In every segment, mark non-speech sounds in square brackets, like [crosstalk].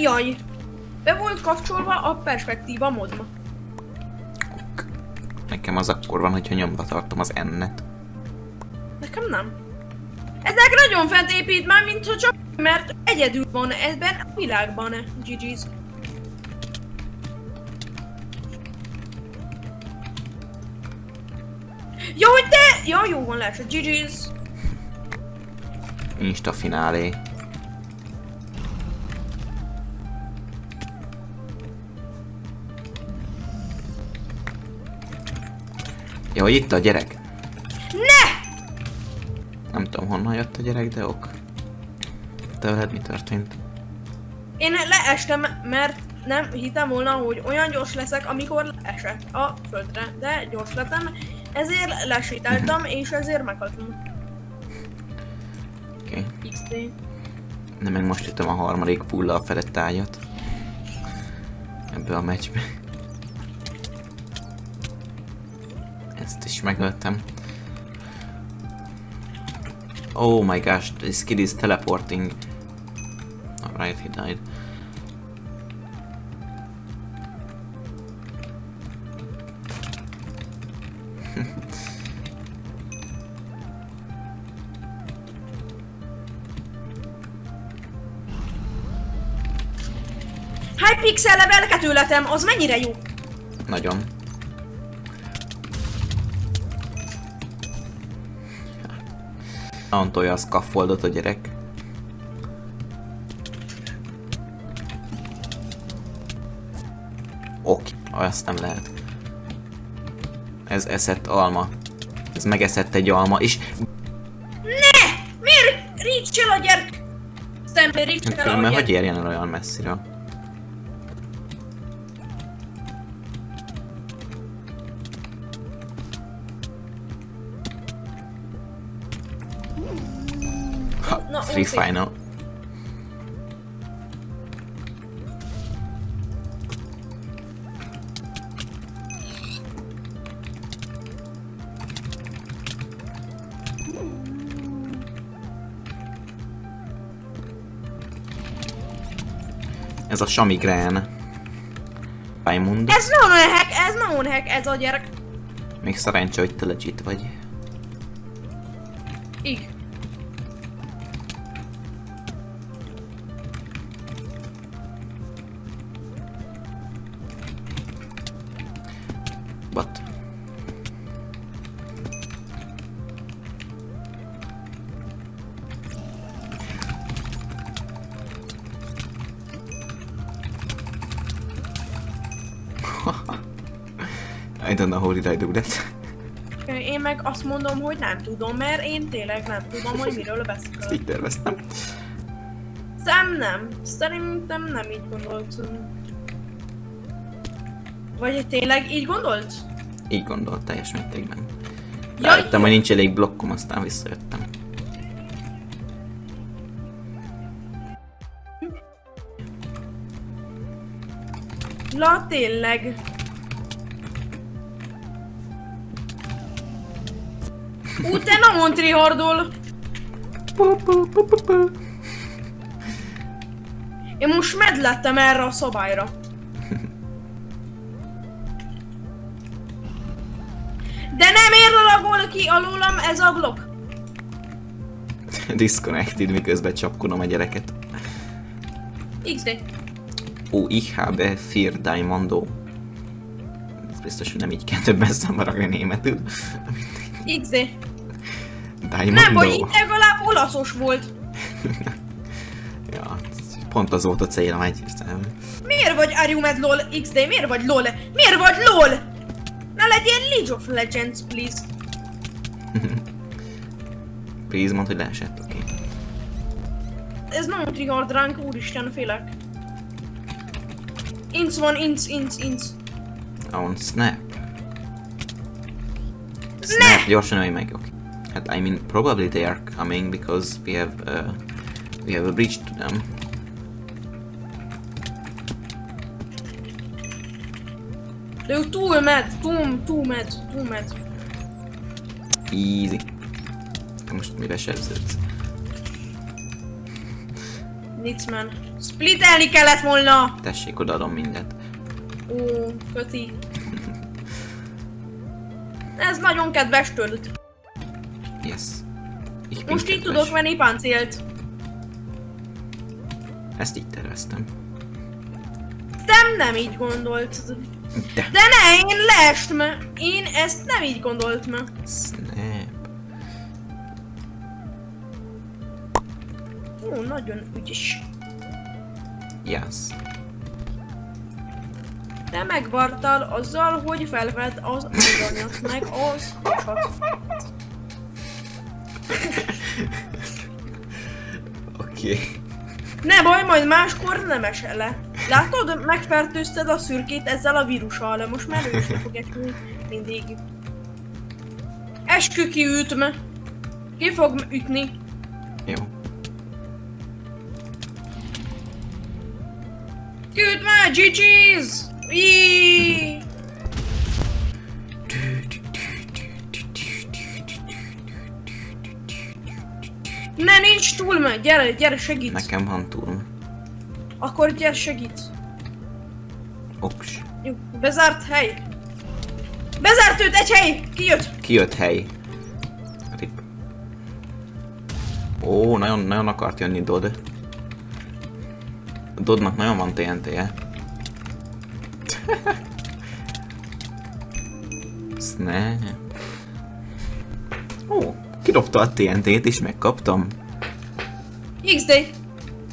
Jaj. Be volt kapcsolva a perspektíva modma. Nekem az akkor van, hogyha nyomba tartom az N-et. Nekem nem. Ezek nagyon fent épít már, mint hogy csak mert egyedül van ebben a világban. GG's. Jó, hogy te... Ja, jó van lehet, GG's. Insta finálé. Jó, itt a gyerek. Ne! Nem tudom honnan jött a gyerek, de ok. Tőled mi történt? Én leestem, mert nem hittem volna, hogy olyan gyors leszek, amikor leesett a földre, de gyors lettem, ezért lesétáltam, [laughs] és ezért meghaltam. Oké. Okay. XD. De meg most jöttem a harmadik pullal felett ágyat. Ebbe a meccsbe. Ezt is megöltem. Oh my gosh, this kid is teleporting. Alright, he died. Hypixel level 2 letem, az mennyire jó? Nagyon. Nagyon tolja a scaffoldot a gyerek. Oké, okay. azt nem lehet. Ez eszett alma. Ez megeszett egy alma, és Ne! Miért reach a gyerek? Aztán reach a különben hogy gyerek. érjen el olyan messzire? Na, free oké. final. Ez a Samigrán. Diamond. Ez non hack, ez non hack, ez a gyerek. Még szerencsé, hogy te legit vagy. Így. I don't know how did I do that. Én meg azt mondom, hogy nem tudom, mert én tényleg nem tudom, hogy miről Ezt beszél. így terveztem. Szem nem. Szerintem nem így gondoltam. Vagy tényleg így gondolt? Így gondolt teljes mértékben. Rájöttem, hogy nincs elég blokkom, aztán visszajöttem. La, tényleg. Ú, te nem Montri hardol. Én most med lettem erre a szabályra. De nem érlagol ki alólam ez a blokk. Disconnected, miközben csapkodom a gyereket. XD. Ó, ich habe vier Diamondo. Ez biztos, hogy nem így kell több összemaragni németül. XD. Nem, hogy itt legalább olaszos volt. [laughs] Ja, pont az volt a célom egyértelmű. Miért vagy mad lol XD? Miért vagy lol? Miért vagy lol? Ne legyél League of Legends, please. [laughs] Please, mondd, hogy leesett, oké. Okay. Ez nem trigger drunk, úristen, félek. Inc van, inc, inc, inc. On snap. Snap, gyorsan ölj meg, oké. Okay. Hát, I mean, probably they are coming because we have, uh, we have a bridge to them. Ő túl med, túl, túl med, túl med. Easy. Most mire sebződsz? Nitzman. Splitelni kellett volna! Tessék, odaadom mindent. Ó, köti. Ez nagyon kedves tőled. Yes. Ich Most így tudok venni páncélt. Ezt így terveztem. Nem, nem így gondoltad. De. De ne, én leestem. Én ezt nem így gondoltam. Snap. Ó, nagyon ügyes. Yes. Te megvartál azzal, hogy felvedd az aranyat, meg az hasat. [laughs] [laughs] Oké. Okay. Ne baj, majd máskor nem esel le. Látod, megfertőzted a szürkét ezzel a vírussal, most már ő sem fog esni mindig. Eskü ki ütme. Ki fog ütni? Jó. Ki ütme? GG's! Iiii! Ne, nincs túlme! Gyere, gyere, segít! Nekem van túl. Akkor gyere, segít! Oks. Jó, bezárt hely! Bezárt őt, egy hely! Kijött! Kijött hely. Rip. Ó, nagyon, nagyon akart jönni Dod. Dodnak nagyon van TNT-je. Snap. [laughs] Ó, kidobta a TNT-t és megkaptam. XD!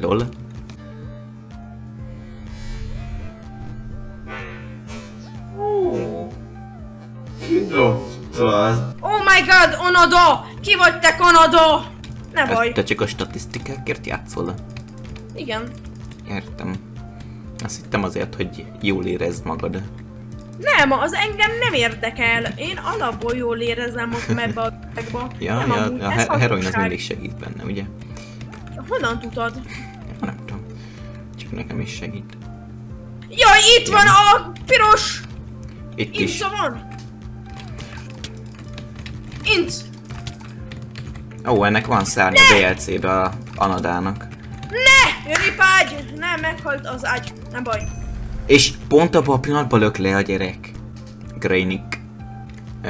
Lol. Kidobtad. Oh my god, Onada! Ki vagy te, Kanada? Ne baj. Te csak a statisztikákért játszol? Igen. Értem. Azt hittem azért, hogy jól érezd magad. Nem, az engem nem érdekel. Én alapból jól érezem ott [laughs] ebbe a világba. Ja, nem ja amúgy, a he- heroin az mindig segít benne, ugye? Honnan tudod? Nem tudom. Csak nekem is segít. Jaj, itt van a piros! Itt is. Inca van! Inc! Ó, ennek van szárnya DLC-be a Anadának. Ne! Ripágy! Nem, meghalt az ágy. Nem baj. És pont abban a pillanatban lök le a gyerek. Grainik. Ö,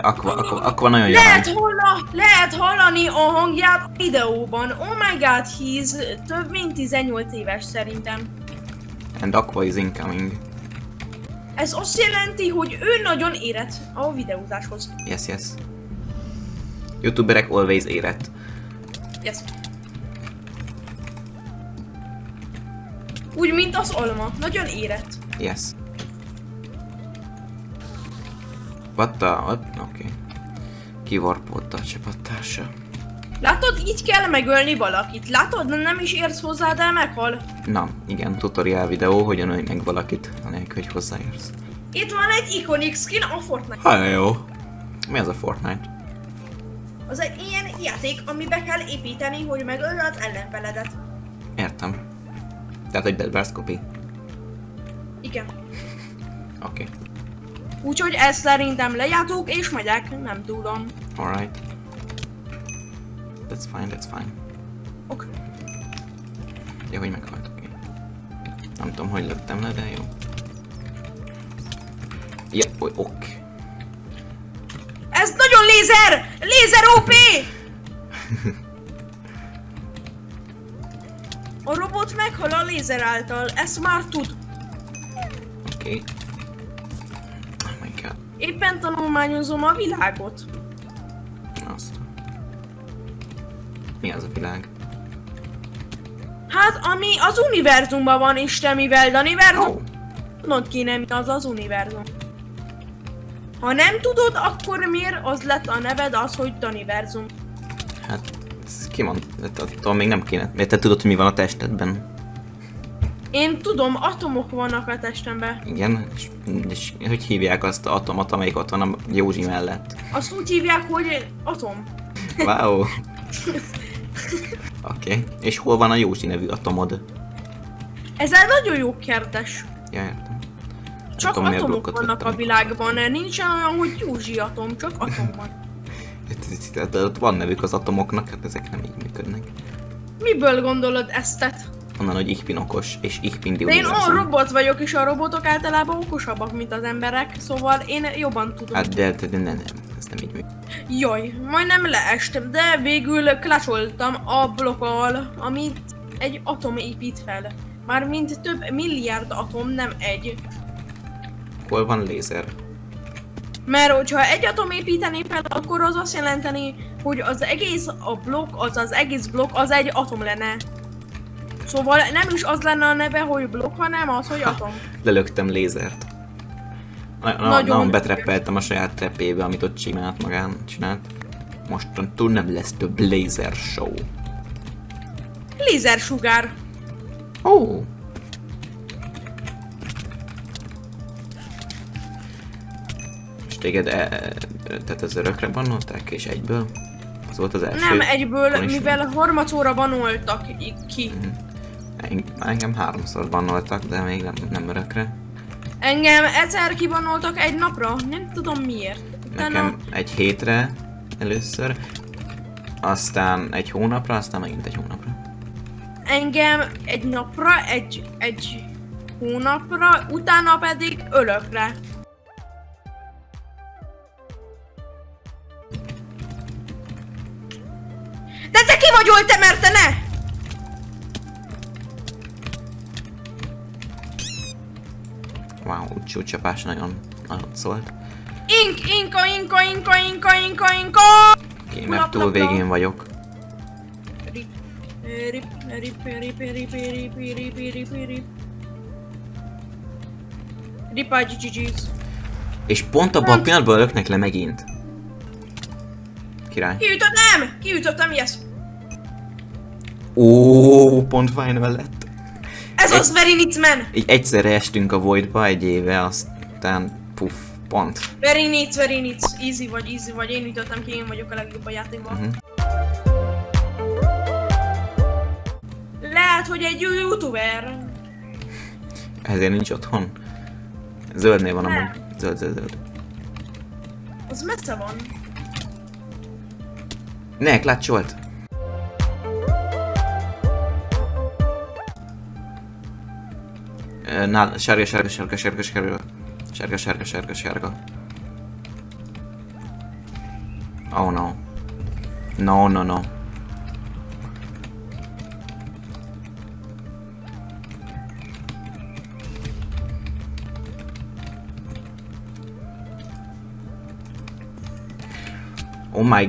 Aqua, Aqua, Aqua nagyon jó Lehet, holla, lehet hallani a hangját a videóban. Oh my god, he's több mint 18 éves szerintem. And Aqua is incoming. Ez azt jelenti, hogy ő nagyon érett a videózáshoz. Yes, yes. Youtuberek always érett. Yes. Úgy, mint az alma. Nagyon érett. Yes. What the... Oké. Okay. Kivarpolta a csapattársa. Látod, így kell megölni valakit. Látod, nem is érsz hozzá, de meghal. Na, igen, tutorial videó, hogyan ölj meg valakit, anélkül, hogy hozzáérsz. Itt van egy iconic skin a Fortnite. Ha jó. Mi az a Fortnite? Az egy ilyen játék, amibe kell építeni, hogy megölj az ellenfeledet. Értem. Tehát egy Wars copy. Igen. [laughs] Oké. Okay. Úgyhogy ezt szerintem lejátok és megyek, nem tudom. Alright. That's fine, that's fine. Ok. Jó, hogy meghalt, oké. Okay. Nem tudom, hogy löktem le, de jó. Ja, oly, ok. Ez nagyon lézer! Lézer OP! [laughs] Robot meghal a lézer által, ezt már tud. Oké. Okay. Oh my god. Éppen tanulmányozom a világot. Azt. Mi az a világ? Hát, ami az univerzumban van, és te mivel Daniverzum, Oh. tudnod kéne, mi az az univerzum. Ha nem tudod, akkor miért az lett a neved az, hogy Daniverzum? Hát, ez ki van? Hát attól még nem kéne. Mert te tudod, hogy mi van a testedben. Én tudom, atomok vannak a testemben. Igen, és, és hogy hívják azt a atomot, amelyik ott van a Józsi mellett? Azt úgy hívják, hogy atom. Wow. [laughs] Oké. Okay. És hol van a Józsi nevű atomod? Ez egy nagyon jó kérdés. Ja, értem. Csak tudom, atomok vannak a világban, nincsen olyan, hogy Józsi atom, csak atom van. Ott van nevük az atomoknak, hát ezek nem így működnek. Miből gondolod eztet? Onnan, hogy ich bin okos, és die De én a robot vagyok, és a robotok általában okosabbak, mint az emberek, szóval én jobban tudom. Hát de, de, de nem, nem, ez nem így működik. Jaj, majdnem leestem, de végül klacsoltam a blokkal, amit egy atom épít fel. Mármint több milliárd atom, nem egy. Hol van lézer? Mert hogyha egy atom építené fel, akkor az azt jelenteni, hogy az egész a blokk, az az egész blokk, az egy atom lenne. Szóval nem is az lenne a neve, hogy blokk, hanem az, hogy atom. Lelöktem lézert. Na, na, Nagyon nagyon betreppeltem a saját trepébe, amit ott csinált magán, csinált. Mostantól nem lesz több laser show. Lézersugár. Ó! Oh. Téged, e, e, tehát az örökre bannolták, és egyből? Az volt az első? Nem egyből, punishment? mivel harmadszóra banoltak ki. En- Engem háromszor bannoltak, de még nem, nem örökre. Engem egyszer kibanoltak egy napra, nem tudom miért. Utána Nekem egy hétre először, aztán egy hónapra, aztán megint egy hónapra. engem egy napra, egy, egy hónapra, utána pedig örökre. Vagy te mert te ne! Wow, csúcsapás nagyon, nagyon szólt. Ink, inka, inka, inka, inka, inka, inka! Oké, Lap, mert túl végén vagyok. Rip, rip, rip, rip, rip, rip, rip, rip, rip. Rip a GGG's. És pont abban a pillanatban löknek le megint. Király. Kiütöttem! Kiütöttem, yes! Ó, pont final lett. Ez az Very Needs Man! Így egyszerre estünk a Voidba egy éve, aztán puff, pont. Very Needs. Easy vagy, easy vagy. Én ütöttem ki, én vagyok a legjobb a játékban. Mhm. Lehet, hogy egy jó youtuber. Ezért nincs otthon. Zöldnél van amúgy. Zöld, zöld, zöld. Az messze van. Ne, klatcsolt! Eh, nada, Sharga, Sharga, Sharga, Sharga, Sharga. Sharga, Sharga, Sharga, Sharga. Oh no. No, no, no. Oh my